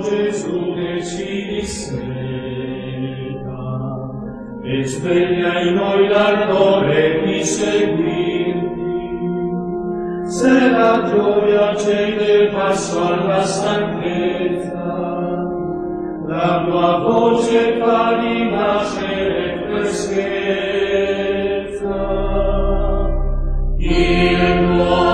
Gesù che ci disseta, e sveglia in noi l'ardore di seguirti. Se la gioia cede il passo alla stanchezza, la tua voce fa rinascere freschezza. Il nuovo